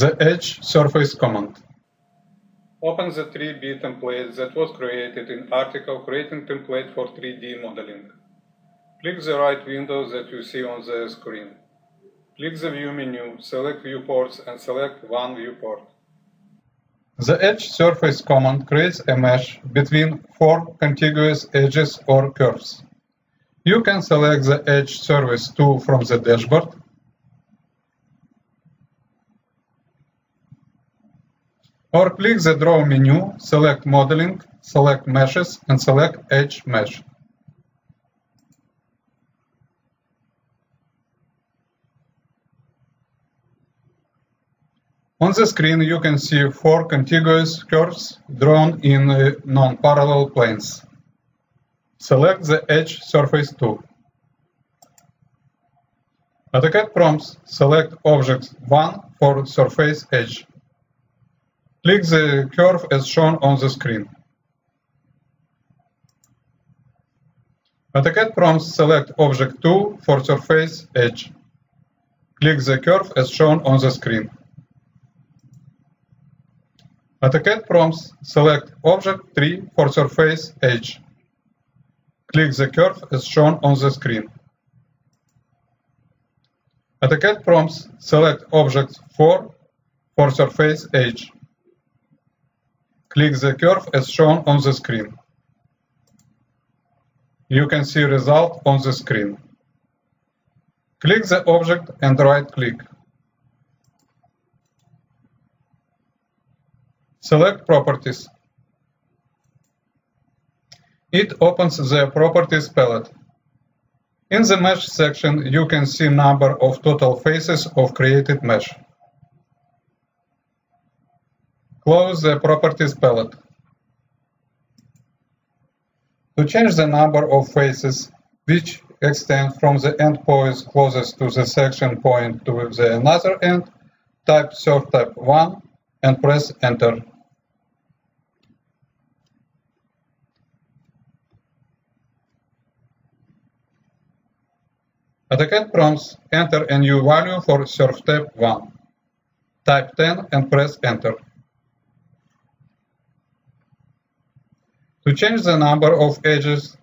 The Edge Surface command. Open the 3D template that was created in article Creating Template for 3D Modeling. Click the right window that you see on the screen. Click the View menu, select Viewports and select one viewport. The Edge Surface command creates a mesh between four contiguous edges or curves. You can select the Edge Surface tool from the dashboard or click the Draw menu, select Modeling, select Meshes and select Edge Mesh. On the screen you can see four contiguous curves drawn in uh, non-parallel planes. Select the Edge Surface tool. At the AutoCAD prompts select Object 1 for surface edge. Click the curve as shown on the screen. AutoCAD prompts select Object 2 for surface edge. Click the curve as shown on the screen. AutoCAD prompts select Object 3 for surface edge. Click the curve as shown on the screen. AutoCAD prompts select Object 4 for surface edge. Click the curve as shown on the screen. You can see result on the screen. Click the object and right-click. Select Properties. It opens the Properties palette. In the Mesh section, you can see number of total faces of created mesh. Close the Properties palette. To change the number of faces which extend from the endpoints closest to the section point to the another end, type SURFTAB1 and press Enter. At the AutoCAD prompts enter a new value for SURFTAB1. Type 10 and press Enter. To change the number of edges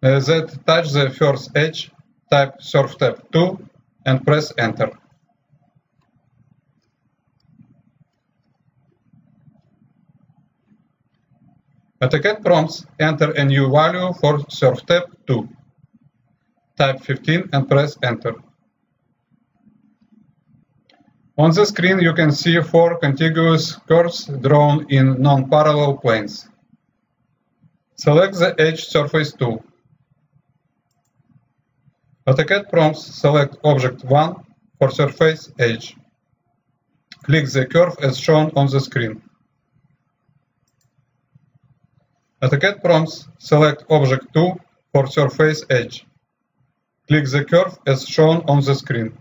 uh, that touch the first edge, type SURFTAB2 and press Enter. AutoCAD prompts enter a new value for Surf Type 2. Type 15 and press Enter. On the screen you can see four contiguous curves drawn in non-parallel planes. Select the Edge Surface tool. AutoCAD prompts select Object 1 for surface edge. Click the curve as shown on the screen. AutoCAD prompts select Object 2 for surface edge. Click the curve as shown on the screen.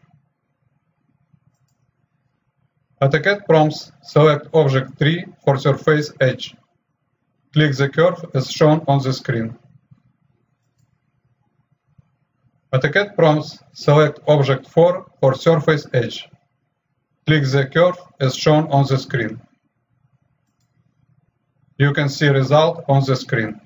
AutoCAD prompts select Object 3 for surface edge. Click the curve as shown on the screen. AutoCAD prompts select Object 4 for surface edge. Click the curve as shown on the screen. You can see result on the screen.